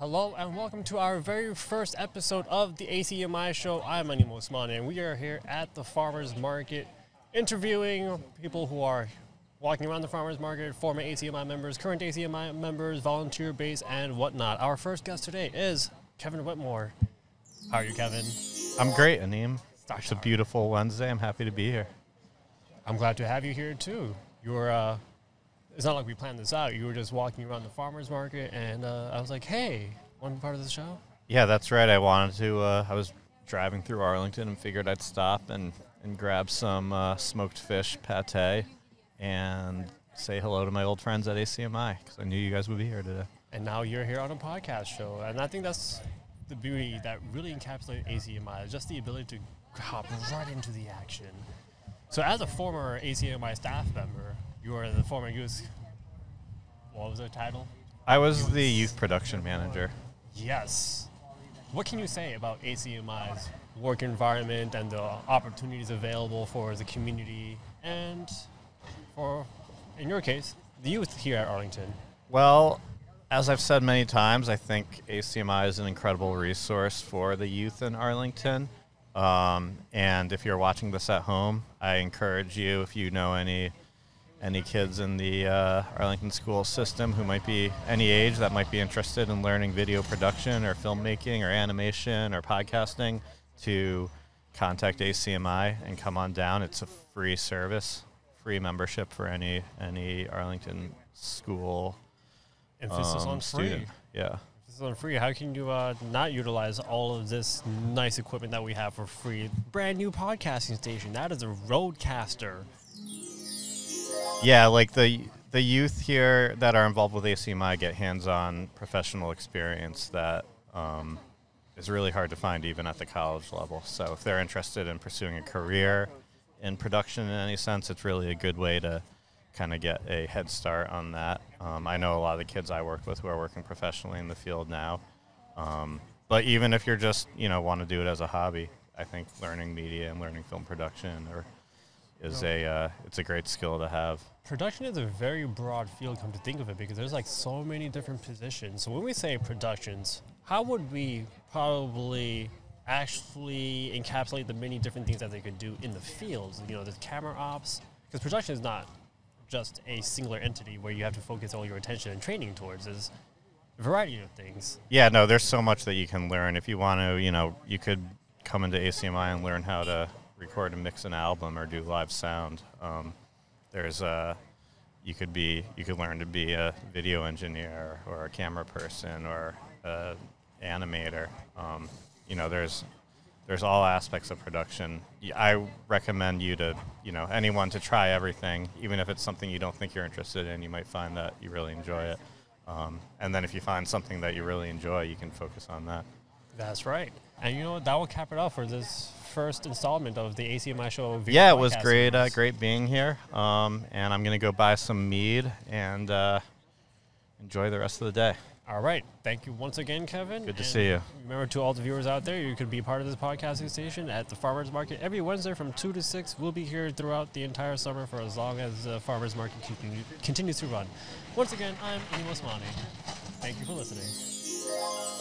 Hello and welcome to our very first episode of the ACMI show. I'm Anim Osman and we are here at the farmers market interviewing people who are walking around the farmers market, former ACMI members, current ACMI members, volunteer base, and whatnot. Our first guest today is Kevin Wetmore. How are you, Kevin? I'm great, Anim. It's a beautiful Wednesday. I'm happy to be here. I'm glad to have you here too. You're uh, it's not like we planned this out. You were just walking around the farmers market, and uh, I was like, hey, want to be part of the show? Yeah, that's right. I wanted to. Uh, I was driving through Arlington and figured I'd stop and, and grab some uh, smoked fish pate and say hello to my old friends at ACMI because I knew you guys would be here today. And now you're here on a podcast show. And I think that's the beauty that really encapsulates ACMI, is just the ability to hop right into the action. So, as a former ACMI staff member, you are the former youth. What was the title? I was the youth production manager. Yes. What can you say about ACMI's work environment and the opportunities available for the community and for, in your case, the youth here at Arlington? Well, as I've said many times, I think ACMI is an incredible resource for the youth in Arlington. Um, and if you're watching this at home, I encourage you, if you know any any kids in the uh, Arlington school system who might be any age that might be interested in learning video production or filmmaking or animation or podcasting, to contact ACMI and come on down. It's a free service, free membership for any any Arlington school Emphasis um, on free. Yeah. Emphasis on free. How can you uh, not utilize all of this nice equipment that we have for free? Brand new podcasting station. That is a RodeCaster. Yeah, like the the youth here that are involved with ACMI get hands-on professional experience that um, is really hard to find even at the college level. So if they're interested in pursuing a career in production in any sense, it's really a good way to kind of get a head start on that. Um, I know a lot of the kids I work with who are working professionally in the field now. Um, but even if you're just you know want to do it as a hobby, I think learning media and learning film production or is a uh, it's a great skill to have. Production is a very broad field, come to think of it, because there's like so many different positions. So when we say productions, how would we probably actually encapsulate the many different things that they could do in the fields? You know, the camera ops, because production is not just a singular entity where you have to focus all your attention and training towards. There's a variety of things. Yeah, no, there's so much that you can learn. If you want to, you know, you could come into ACMI and learn how to record and mix an album or do live sound. Um, there's a, you could be, you could learn to be a video engineer or a camera person or a animator. Um, you know, there's, there's all aspects of production. I recommend you to, you know, anyone to try everything, even if it's something you don't think you're interested in. You might find that you really enjoy it. Um, and then if you find something that you really enjoy, you can focus on that. That's right. And you know what? That will cap it off for this first installment of the ACMI show. video yeah, it was great. Uh, great being here. Um, and I'm gonna go buy some mead and uh, enjoy the rest of the day. All right. Thank you once again, Kevin. Good to And see you. Remember to all the viewers out there, you could be part of this podcasting station at the Farmers Market every Wednesday from 2 to 6. We'll be here throughout the entire summer for as long as the Farmers Market continue, continues to run. Once again, I'm Emo Osmani. Thank you for listening.